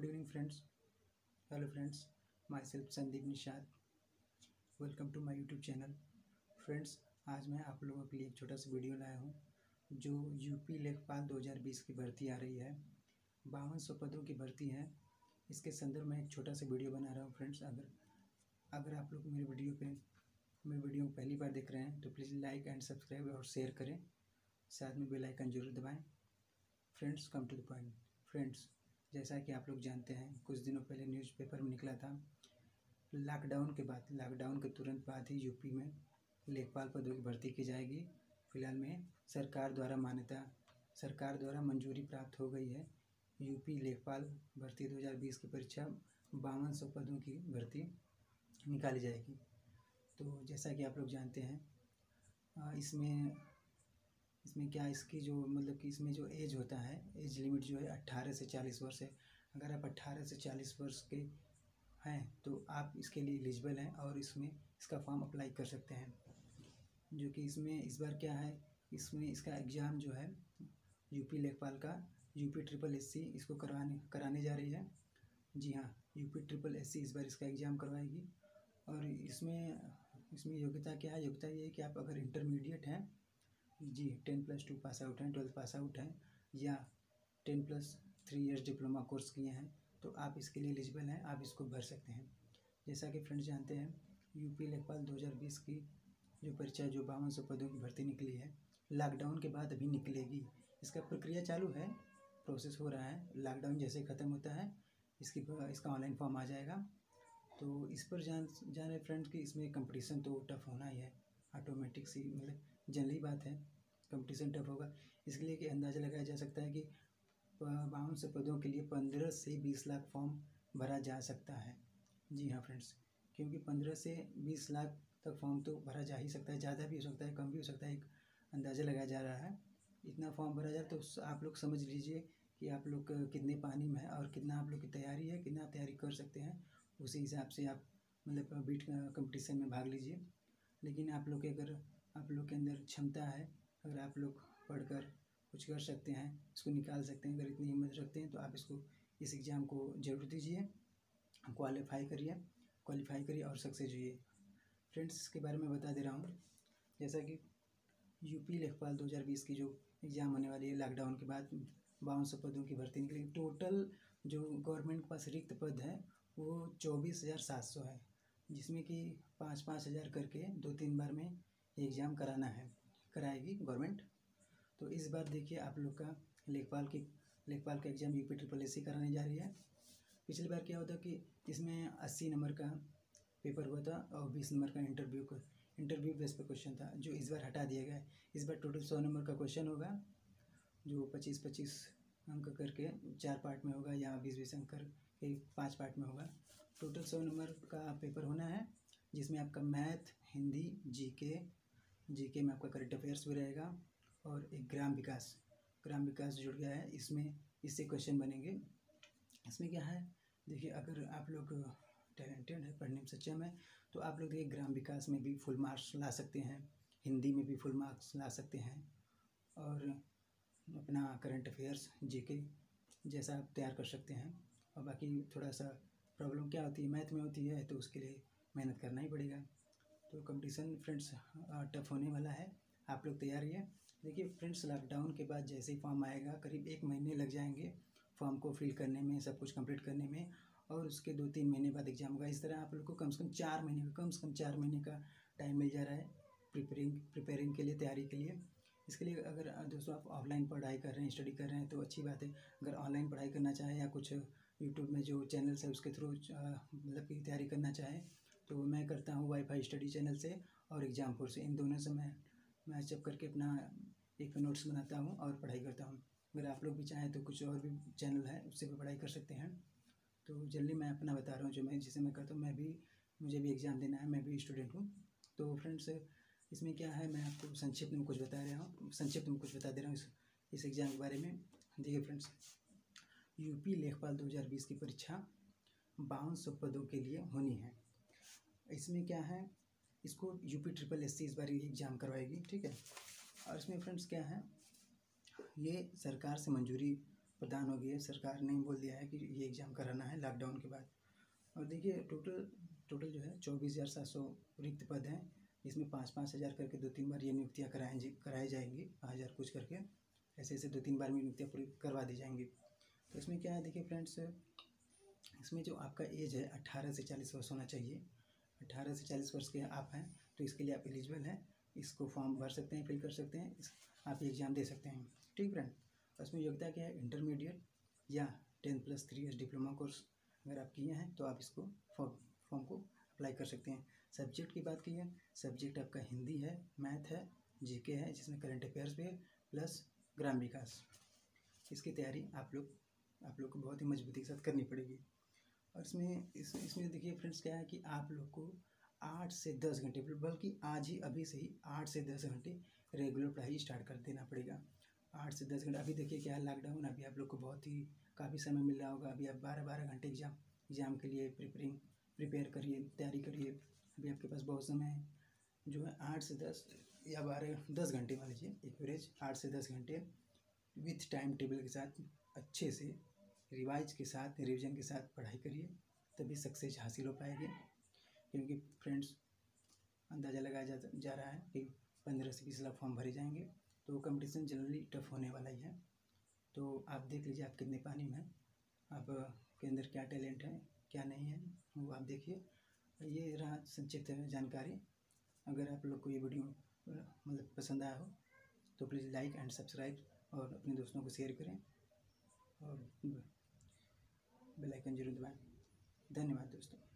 Good evening friends hello friends myself Sandeep Nishad welcome to my YouTube channel friends आज मैं आप लोगों के लिए एक छोटा सा वीडियो लाया हूँ, जो यूपी लेखपाल 2020 की भर्ती आ रही है। बावन सौ पदों की भर्ती है। इसके संदर्भ में एक छोटा सा वीडियो बना रहा हूँ फ्रेंड्स अगर अगर आप लोग मेरे वीडियो पे, मेरे वीडियो पहली बार देख रहे हैं तो प्लीज़ लाइक एंड सब्सक्राइब और शेयर करें। साथ में बेल आइकन ज़रूर दबाएँ। Friends come to the point friends जैसा कि आप लोग जानते हैं, कुछ दिनों पहले न्यूज़पेपर में निकला था। लॉकडाउन के बाद लॉकडाउन के तुरंत बाद ही यूपी में लेखपाल पदों की भर्ती की जाएगी। फ़िलहाल में सरकार द्वारा मान्यता, सरकार द्वारा मंजूरी प्राप्त हो गई है। यूपी लेखपाल भर्ती 2020 की परीक्षा बावन सौ पदों की भर्ती निकाली जाएगी। तो जैसा कि आप लोग जानते हैं इसमें इसमें क्या इसकी जो मतलब कि इसमें जो एज होता है एज लिमिट जो है अट्ठारह से चालीस वर्ष है। अगर आप अट्ठारह से चालीस वर्ष के हैं तो आप इसके लिए एलिजिबल हैं और इसमें इसका फॉर्म अप्लाई कर सकते हैं। जो कि इसमें इस बार क्या है, इसमें इसका एग्ज़ाम जो है यूपी लेखपाल का यूपी ट्रिपल एससी इसको करवाने, कराने जा रही है। जी हाँ यूपी ट्रिपल एससी इस बार इसका एग्ज़ाम करवाएगी। और इसमें इसमें योग्यता क्या है? योग्यता ये है कि आप अगर इंटरमीडिएट हैं जी, ten plus two pass out हैं, ट्वेल्थ पास आउट हैं, या ten plus three years diploma course किए हैं तो आप इसके लिए एलिजिबल हैं, आप इसको भर सकते हैं। जैसा कि फ्रेंड्स जानते हैं यूपी लेखपाल 2020 की जो परीक्षा जो बावन सौ पदों की भर्ती निकली है, लॉकडाउन के बाद अभी निकलेगी। इसका प्रक्रिया चालू है, प्रोसेस हो रहा है, लॉकडाउन जैसे ख़त्म होता है, इसकी इसका ऑनलाइन फॉर्म आ जाएगा। तो इस पर जान जान रहे फ्रेंड्स कि इसमें कंपटीशन तो टफ होना ही है, ऑटोमेटिक सी मतलब जनरली बात है कंपटीशन टफ होगा। इसके लिए कि अंदाज़ा लगाया जा सकता है कि बावन सौ पदों के लिए पंद्रह से बीस लाख फॉर्म भरा जा सकता है। जी हाँ फ्रेंड्स, क्योंकि पंद्रह से बीस लाख तक फॉर्म तो भरा जा ही सकता है, ज़्यादा भी हो सकता है, कम भी हो सकता है, एक अंदाज़ा लगाया जा रहा है। इतना फॉर्म भरा जाए तो आप लोग समझ लीजिए कि आप लोग कितने पानी में है और कितना आप लोग की तैयारी है, कितना तैयारी कर सकते हैं। उसी हिसाब से आप मतलब बीट कंपटीशन में भाग लीजिए। लेकिन आप लोग के अगर आप लोग के अंदर क्षमता है, अगर आप लोग पढ़कर कुछ कर सकते हैं, इसको निकाल सकते हैं, अगर इतनी हिम्मत रखते हैं तो आप इसको, इस एग्ज़ाम को ज़रूर दीजिए, क्वालिफाई करिए क्वालिफाई करिए और सक्सेस हुई फ्रेंड्स, इसके बारे में बता दे रहा हूँ। जैसा कि यूपी लेखपाल 2020 की जो एग्ज़ाम होने वाली है, लॉकडाउन के बाद बावन सौ पदों की भर्ती निकली। टोटल जो गवर्नमेंट के पास रिक्त पद है, वो चौबीस हज़ार सात सौ है, जिसमें कि पाँच पाँच हज़ार करके दो तीन बार में एग्ज़ाम कराना है, कराएगी गवर्नमेंट। तो इस बार देखिए आप लोग का लेखपाल की, लेखपाल का एग्ज़ाम यूपी ट्रिपल एस कराने जा रही है। पिछली बार क्या होता कि इसमें अस्सी नंबर का पेपर हुआ था और बीस नंबर का इंटरव्यू का, इंटरव्यू बेस पर क्वेश्चन था, जो इस बार हटा दिया गया है। इस बार टोटल सौ नंबर का क्वेश्चन होगा, जो पच्चीस पच्चीस अंक करके चार पार्ट में होगा, या बीस बीस अंक कर करके पाँच पार्ट में होगा। टोटल सौ नंबर का पेपर होना है, जिसमें आपका मैथ, हिंदी, जीके जीके में आपका करंट अफेयर्स भी रहेगा और एक ग्राम विकास ग्राम विकास जुड़ गया है। इसमें, इससे क्वेश्चन बनेंगे। इसमें क्या है? देखिए, अगर आप लोग टैलेंटेड है, पढ़ने में सक्षम है तो आप लोग देखिए, ग्राम विकास में भी फुल मार्क्स ला सकते हैं। हिंदी में भी फुल मार्क्स ला सकते हैं। और अपना करंट अफेयर्स जीके जैसा आप तैयार कर सकते हैं। और बाकी थोड़ा सा प्रॉब्लम क्या होती है? मैथ में होती है तो उसके लिए मेहनत करना ही पड़ेगा। तो कंपटीशन फ्रेंड्स टफ होने वाला है। आप लोग तैयार रहिए देखिए फ्रेंड्स लॉकडाउन के बाद जैसे ही फॉर्म आएगा, करीब एक महीने लग जाएँगे फॉर्म को फिल करने में, सब कुछ कंप्लीट करने में। और उसके दो तीन महीने बाद एग्ज़ाम होगा। इस तरह आप लोग को कम से कम चार महीने का, कम से कम चार महीने का टाइम मिल जा रहा है प्रिपेयरिंग प्रिपेयरिंग के लिए, तैयारी के लिए। इसके लिए अगर दोस्तों आप ऑफलाइन पढ़ाई कर रहे हैं स्टडी कर रहे हैं तो अच्छी बात है। अगर ऑनलाइन पढ़ाई करना चाहें या कुछ यूट्यूब में जो चैनल्स है, उसके थ्रू मतलब की तैयारी करना चाहें तो मैं करता हूँ वाईफाई स्टडी चैनल से और एग्ज़ाम फोर से। इन दोनों से मैं मैचअप करके अपना एक नोट्स बनाता हूँ और पढ़ाई करता हूँ। अगर आप लोग भी चाहें तो कुछ और भी चैनल है, उससे भी पढ़ाई कर सकते हैं। तो जल्दी मैं अपना बता रहा हूँ जो मैं, जिसे मैं करता हूँ, मैं भी, मुझे भी एग्ज़ाम देना है, मैं भी स्टूडेंट हूँ। तो फ्रेंड्स इसमें क्या है, मैं आपको संक्षिप्त में कुछ बता रहा हूँ। संक्षिप्त में कुछ बता दे रहा हूँ इस एग्ज़ाम के बारे में। देखिए फ्रेंड्स यूपी लेखपाल 2020 की परीक्षा बावन सौ पदों के लिए होनी है। इसमें क्या है? इसको यूपी ट्रिपल एससी इस बार एग्ज़ाम करवाएगी, ठीक है? और इसमें फ्रेंड्स क्या है? ये सरकार से मंजूरी प्रदान हो गई है सरकार ने बोल दिया है कि ये एग्ज़ाम कराना है लॉकडाउन के बाद। और देखिए टोटल टोटल जो है चौबीस हज़ार सात सौ रिक्त पद हैं। इसमें पाँच पाँच हज़ार करके दो तीन बार ये नियुक्तियाँ कराएँ कराई जाएँगी। हज़ार कुछ करके ऐसे ऐसे दो तीन बार में नियुक्तियाँ पूरी करवा दी जाएँगी। तो इसमें क्या है? देखिए फ्रेंड्स इसमें जो आपका एज है अट्ठारह से चालीस वर्ष होना चाहिए। अट्ठारह से चालीस वर्ष के आप हैं तो इसके लिए आप एलिजिबल हैं। इसको फॉर्म भर सकते हैं फिल कर सकते हैं आप एग्ज़ाम दे सकते हैं। ठीक फ्रेंड उसमें योग्यता क्या है? इंटरमीडिएट या tenth plus three years diploma course अगर आप किए हैं तो आप इसको फॉर्म फॉर्म को अप्लाई कर सकते हैं। सब्जेक्ट की बात की कीजिए सब्जेक्ट आपका हिंदी है मैथ है जीके है, जिसमें करंट अफेयर्स भी है प्लस ग्राम विकास। इसकी तैयारी आप लोग आप लोग को बहुत ही मजबूती के साथ करनी पड़ेगी। और इसमें, इस, इसमें देखिए फ्रेंड्स क्या है कि आप लोग को आठ से दस घंटे, बल्कि आज ही, अभी से ही आठ से दस घंटे रेगुलर पढ़ाई स्टार्ट कर देना पड़ेगा। आठ से दस घंटे, अभी देखिए क्या है लॉकडाउन अभी आप लोग को बहुत ही काफ़ी समय मिल रहा होगा। अभी आप बारह बारह घंटे एग्ज़ाम एग्ज़ाम के लिए प्रिपेयरिंग प्रिपेयर करिए, तैयारी करिए। अभी आपके पास बहुत समय है। जो है आठ से दस या बारह, दस घंटे मान लीजिए एवरेज आठ से दस घंटे विथ टाइम टेबल के साथ अच्छे से रिवाइज के साथ रिविजन के साथ पढ़ाई करिए तभी सक्सेस हासिल हो पाएगी। क्योंकि फ्रेंड्स अंदाज़ा लगाया जा, जा रहा है कि पंद्रह से बीस लाख फॉर्म भरे जाएँगे तो कंपटीशन जनरली टफ होने वाला ही है। तो आप देख लीजिए आप कितने पानी में हैं। आप के अंदर क्या टैलेंट है क्या नहीं है वो आप देखिए। ये रहा संक्षिप्त जानकारी। अगर आप लोग को ये वीडियो मतलब पसंद आया हो तो प्लीज़ लाइक एंड सब्सक्राइब और अपने दोस्तों को शेयर करें। और बेल आइकन ज़रूर दबाएँ। धन्यवाद दोस्तों।